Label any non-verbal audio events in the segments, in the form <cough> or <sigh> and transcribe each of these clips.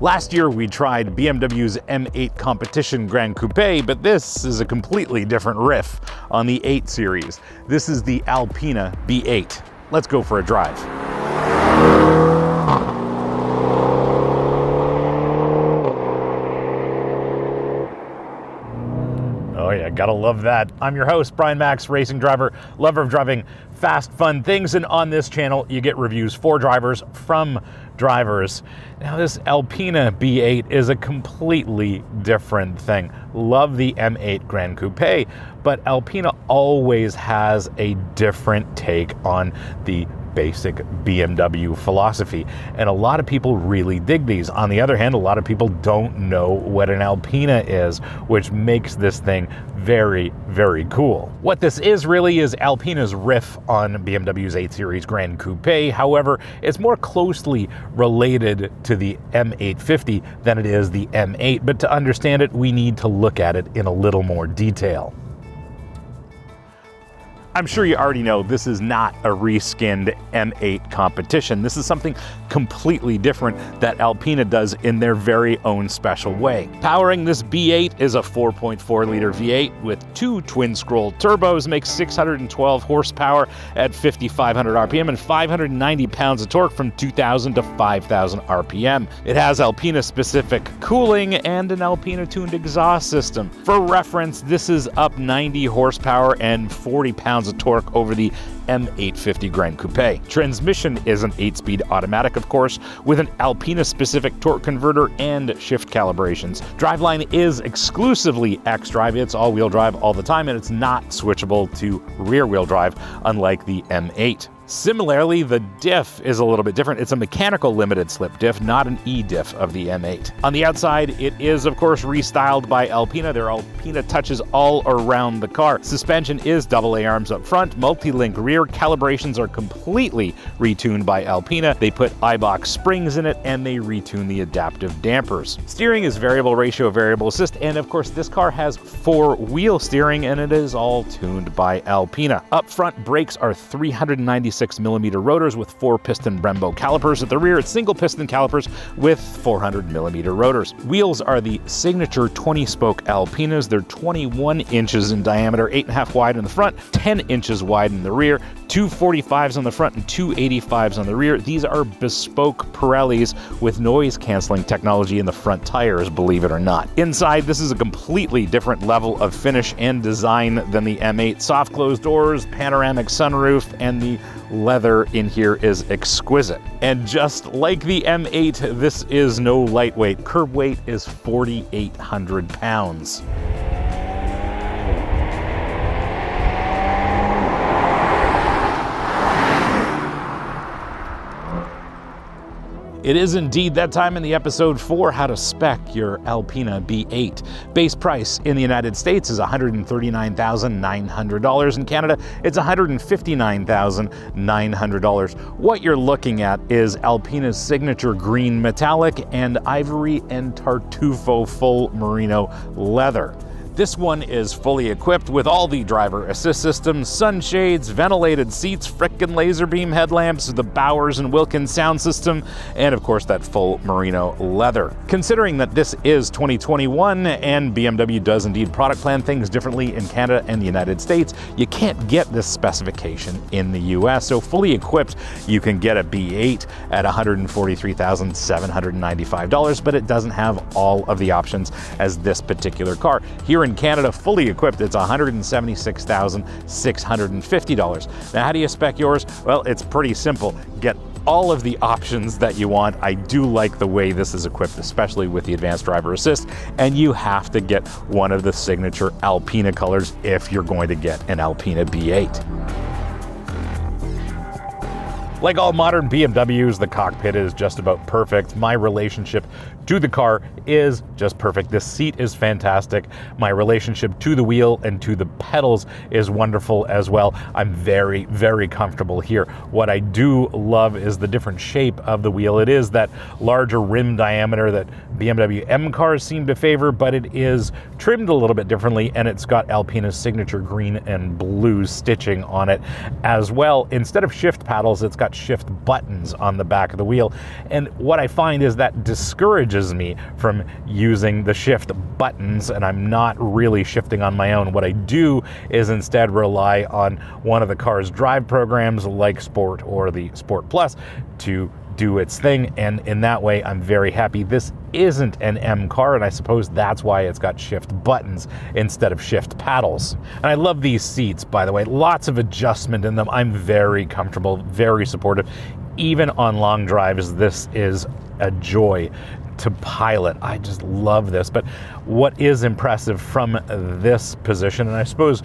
Last year we tried BMW's M8 Competition Gran Coupe, but this is a completely different riff on the 8 Series. This is the Alpina B8. Let's go for a drive. Gotta love that. I'm your host, Brian Makse, racing driver, lover of driving fast, fun things. And on this channel, you get reviews for drivers from drivers. Now this Alpina B8 is a completely different thing. Love the M8 Gran Coupe, but Alpina always has a different take on the basic BMW philosophy. And a lot of people really dig these. On the other hand, a lot of people don't know what an Alpina is, which makes this thing very, very cool. What this is really is Alpina's riff on BMW's 8 Series Gran Coupe. However, it's more closely related to the M850 than it is the M8. But to understand it, we need to look at it in a little more detail. I'm sure you already know this is not a reskinned M8 competition. This is something completely different that Alpina does in their very own special way. Powering this B8 is a 4.4 liter V8 with two twin scroll turbos, makes 612 horsepower at 5,500 RPM and 590 pounds of torque from 2,000 to 5,000 RPM. It has Alpina specific cooling and an Alpina tuned exhaust system. For reference, this is up 90 horsepower and 40 pounds pounds of torque over the M850 Gran Coupe. Transmission is an 8-speed automatic, of course, with an Alpina-specific torque converter and shift calibrations. Driveline is exclusively xDrive. It's all-wheel drive all the time, and it's not switchable to rear-wheel drive, unlike the M8. Similarly, the diff is a little bit different. It's a mechanical limited slip diff, not an e-diff of the M8. On the outside, it is, of course, restyled by Alpina. There are Alpina touches all around the car. Suspension is double A-arms up front, multi-link rear. Calibrations are completely retuned by Alpina. They put Eibach springs in it, and they retune the adaptive dampers. Steering is variable ratio variable assist, and of course, this car has four-wheel steering, and it is all tuned by Alpina. Up front, brakes are 396 6 millimeter rotors with four piston Brembo calipers. At the rear, it's single piston calipers with 400 millimeter rotors. Wheels are the signature 20 spoke Alpinas. They're 21 inches in diameter, 8.5 wide in the front, 10 inches wide in the rear, two 45s on the front and two 85s on the rear. These are bespoke Pirellis with noise canceling technology in the front tires, believe it or not. Inside, this is a completely different level of finish and design than the M8. Soft closed doors, panoramic sunroof, and the leather in here is exquisite. And just like the M8, this is no lightweight. Curb weight is 4,800 pounds. It is indeed that time in the episode for how to spec your Alpina B8. Base price in the United States is $139,900. In Canada, it's $159,900. What you're looking at is Alpina's signature green metallic and ivory and tartufo full merino leather. This one is fully equipped with all the driver assist systems, sunshades, ventilated seats, frickin' laser beam headlamps, the Bowers and Wilkins sound system, and of course that full merino leather. Considering that this is 2021 and BMW does indeed product plan things differently in Canada and the United States, you can't get this specification in the US. So fully equipped, you can get a B8 at $143,795, but it doesn't have all of the options as this particular car. Here here in Canada, fully equipped, it's $176,650. Now, how do you spec yours? Well, it's pretty simple. Get all of the options that you want. I do like the way this is equipped, especially with the advanced driver assist, and you have to get one of the signature Alpina colors if you're going to get an Alpina B8. Like all modern BMWs, the cockpit is just about perfect. My relationship to the car is just perfect. This seat is fantastic. My relationship to the wheel and to the pedals is wonderful as well. I'm very, very comfortable here. What I do love is the different shape of the wheel. It is that larger rim diameter that BMW M cars seem to favor, but it is trimmed a little bit differently and it's got Alpina's signature green and blue stitching on it as well. Instead of shift paddles, it's got shift buttons on the back of the wheel. And what I find is that discourages me from using the shift buttons, and I'm not really shifting on my own. What I do is instead rely on one of the car's drive programs like Sport or the Sport Plus to do its thing. And in that way, I'm very happy. This isn't an M car, and I suppose that's why it's got shift buttons instead of shift paddles. And I love these seats, by the way. Lots of adjustment in them. I'm very comfortable, very supportive. Even on long drives, this is a joy to pilot. I just love this. But what is impressive from this position, and I suppose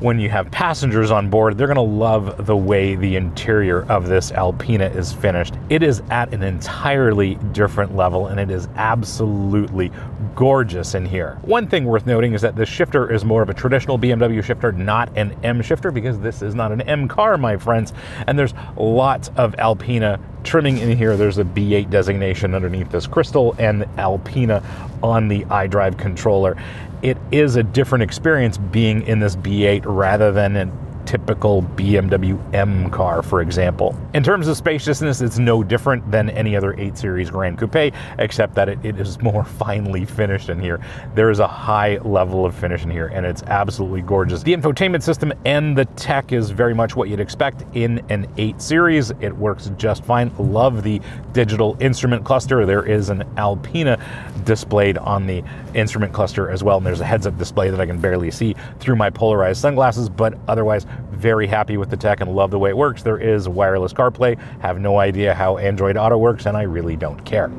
when you have passengers on board, they're going to love the way the interior of this Alpina is finished. It is at an entirely different level and it is absolutely gorgeous in here. One thing worth noting is that this shifter is more of a traditional BMW shifter, not an M shifter, because this is not an M car, my friends. And there's lots of Alpina trimming in here. There's a B8 designation underneath this crystal and Alpina on the iDrive controller. It is a different experience being in this B8 rather than an typical BMW M car, for example. In terms of spaciousness, it's no different than any other 8 Series Gran Coupe, except that it, it is more <laughs> finely finished in here. There is a high level of finish in here, and it's absolutely gorgeous. The infotainment system and the tech is very much what you'd expect in an 8 Series. It works just fine. Love the digital instrument cluster. There is an Alpina displayed on the instrument cluster as well, and there's a heads-up display that I can barely see through my polarized sunglasses, but otherwise very happy with the tech and love the way it works. There is wireless CarPlay, have no idea how Android Auto works, and I really don't care.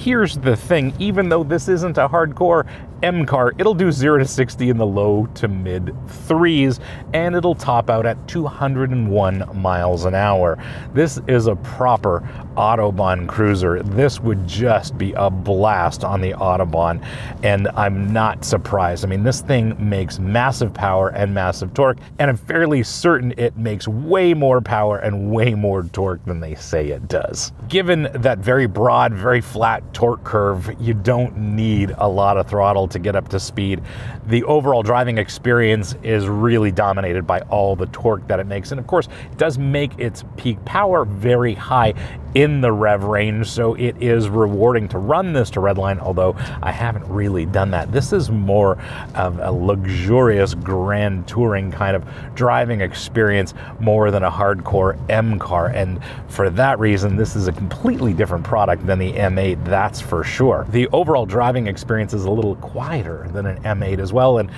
here's the thing even though this isn't a hardcore M car, it'll do 0 to 60 in the low to mid threes, and it'll top out at 201 miles an hour. This is a proper Autobahn cruiser. This would just be a blast on the Autobahn, and I'm not surprised. I mean, this thing makes massive power and massive torque, and I'm fairly certain it makes way more power and way more torque than they say it does. Given that very broad, very flat torque curve, you don't need a lot of throttle to get up to speed. The overall driving experience is really dominated by all the torque that it makes. And of course, it does make its peak power very high in the rev range, so it is rewarding to run this to redline, although I haven't really done that. This is more of a luxurious grand touring kind of driving experience more than a hardcore M car, and for that reason, this is a completely different product than the M8, that's for sure. The overall driving experience is a little quieter than an M8 as well, and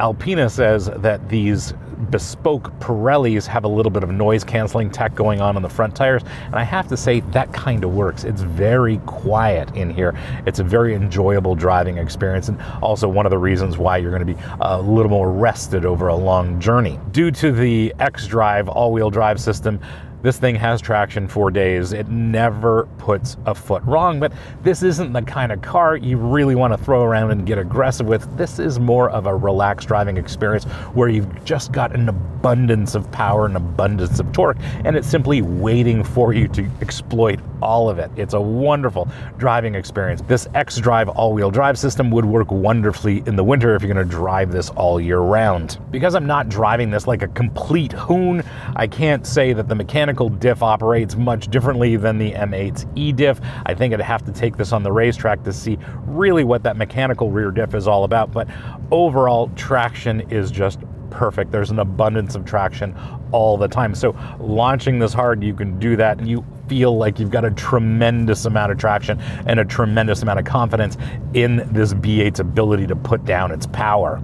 Alpina says that these bespoke Pirellis have a little bit of noise canceling tech going on on the front tires, and I have to say that kind of works. It's very quiet in here. It's a very enjoyable driving experience, and also one of the reasons why you're going to be a little more rested over a long journey. Due to the xDrive all-wheel drive system, this thing has traction for days. It never puts a foot wrong, but this isn't the kind of car you really want to throw around and get aggressive with. This is more of a relaxed driving experience where you've just got an abundance of power, and abundance of torque, and it's simply waiting for you to exploit all of it. It's a wonderful driving experience. This xDrive all-wheel drive system would work wonderfully in the winter if you're going to drive this all year round. Because I'm not driving this like a complete hoon, I can't say that the mechanical diff operates much differently than the M8's E-diff. I think I'd have to take this on the racetrack to see really what that mechanical rear diff is all about, but overall traction is just perfect. There's an abundance of traction all the time. So launching this hard, you can do that. And you feel like you've got a tremendous amount of traction and a tremendous amount of confidence in this B8's ability to put down its power.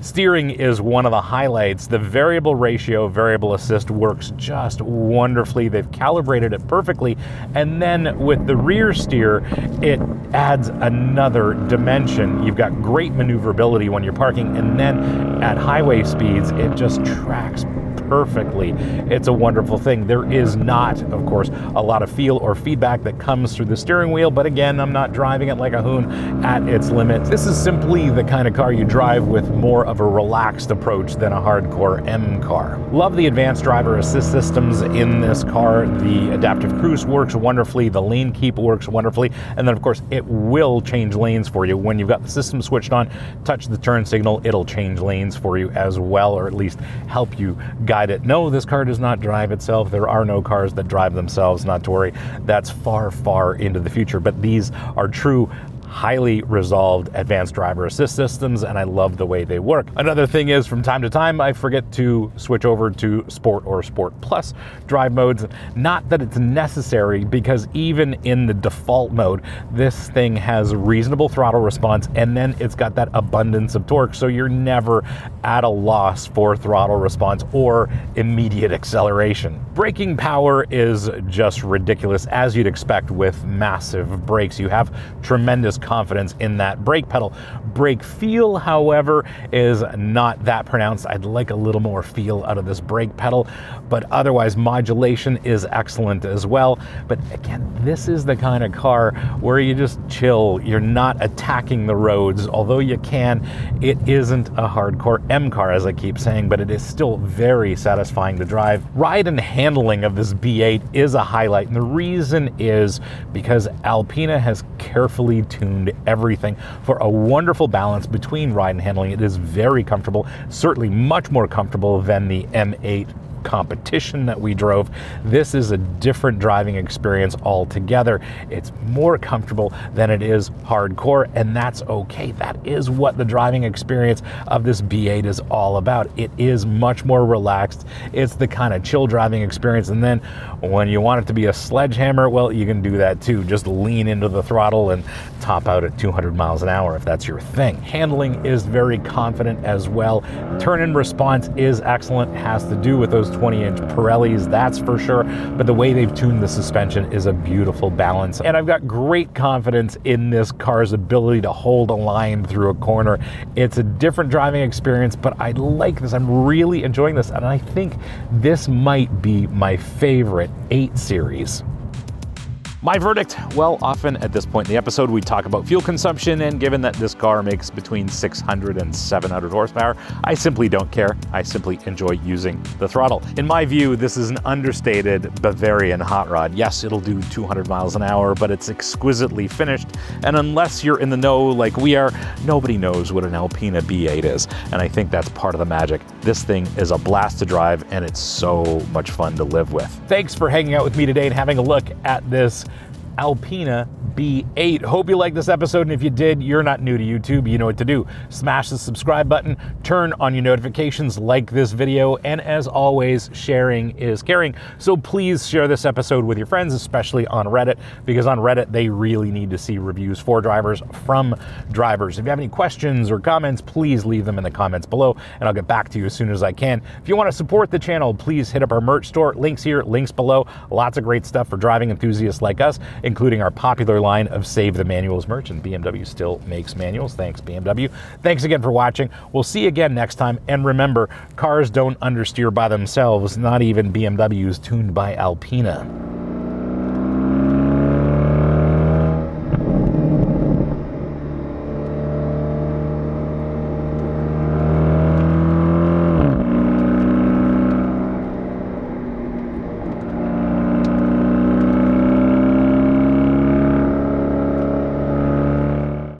Steering is one of the highlights. The variable ratio, variable assist works just wonderfully. They've calibrated it perfectly. And then with the rear steer, it adds another dimension. You've got great maneuverability when you're parking, and then at highway speeds, it just tracks perfectly. It's a wonderful thing. There is not, of course, a lot of feel or feedback that comes through the steering wheel, but again, I'm not driving it like a hoon at its limits. This is simply the kind of car you drive with more of a relaxed approach than a hardcore M car. Love the advanced driver assist systems in this car. The adaptive cruise works wonderfully, the lane keep works wonderfully, and then of course it will change lanes for you. When you've got the system switched on, touch the turn signal, it'll change lanes for you as well, or at least help you guide it. No, this car does not drive itself. There are no cars that drive themselves, not to worry. That's far, far into the future, but these are true highly resolved advanced driver assist systems, and I love the way they work. Another thing is from time to time, I forget to switch over to Sport or Sport Plus drive modes. Not that it's necessary, because even in the default mode, this thing has reasonable throttle response, and then it's got that abundance of torque, so you're never at a loss for throttle response or immediate acceleration. Braking power is just ridiculous, as you'd expect with massive brakes. You have tremendous confidence in that brake pedal. Brake feel, however, is not that pronounced. I'd like a little more feel out of this brake pedal, but otherwise modulation is excellent as well. But again, this is the kind of car where you just chill. You're not attacking the roads, although you can. It isn't a hardcore M car, as I keep saying, but it is still very satisfying to drive. Ride and handling of this B8 is a highlight, and the reason is because Alpina has carefully tuned tuned everything for a wonderful balance between ride and handling. It is very comfortable, certainly much more comfortable than the M8 competition that we drove. This is a different driving experience altogether. It's more comfortable than it is hardcore, and that's okay. That is what the driving experience of this B8 is all about. It is much more relaxed. It's the kind of chill driving experience. And then when you want it to be a sledgehammer, well, you can do that too. Just lean into the throttle and top out at 200 miles an hour if that's your thing. Handling is very confident as well. Turn in response is excellent, has to do with those 20 inch Pirellis, that's for sure. But the way they've tuned the suspension is a beautiful balance. And I've got great confidence in this car's ability to hold a line through a corner. It's a different driving experience, but I like this. I'm really enjoying this. And I think this might be my favorite 8 Series. My verdict? Well, often at this point in the episode, we talk about fuel consumption, and given that this car makes between 600 and 700 horsepower, I simply don't care. I simply enjoy using the throttle. In my view, this is an understated Bavarian hot rod. Yes, it'll do 200 miles an hour, but it's exquisitely finished, and unless you're in the know like we are, nobody knows what an Alpina B8 is, and I think that's part of the magic. This thing is a blast to drive, and it's so much fun to live with. Thanks for hanging out with me today and having a look at this Alpina B8. Hope you liked this episode, and if you did, you're not new to YouTube. You know what to do. Smash the subscribe button, turn on your notifications, like this video, and as always, sharing is caring. So please share this episode with your friends, especially on Reddit, because on Reddit, they really need to see reviews for drivers from drivers. If you have any questions or comments, please leave them in the comments below, and I'll get back to you as soon as I can. If you want to support the channel, please hit up our merch store. Links here, links below. Lots of great stuff for driving enthusiasts like us including our popular line of Save the Manuals merch. And BMW still makes manuals. Thanks, BMW. Thanks again for watching. We'll see you again next time. And remember, cars don't understeer by themselves, not even BMWs tuned by Alpina.